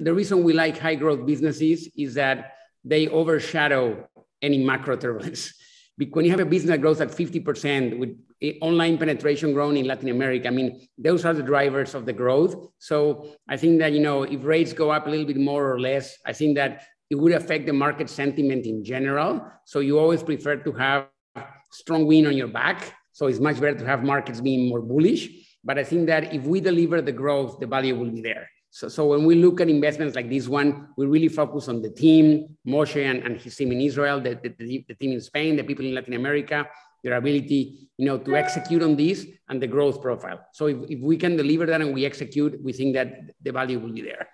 The reason we like high growth businesses is that they overshadow any macro turbulence. When you have a business that grows at 50% with eh, online penetration growing in Latin America, I mean, those are the drivers of the growth. So I think that, you know, if rates go up a little bit more or less, I think that it would affect the market sentiment in general. So you always prefer to have strong wind on your back. So it's much better to have markets being more bullish. But I think that if we deliver the growth, the value will be there. So, so when we look at investments like this one, we really focus on the team, Moshe and, and his team in Israel, the, the, the team in Spain, the people in Latin America, their ability, you know, to execute on this and the growth profile. So if, if we can deliver that and we execute, we think that the value will be there.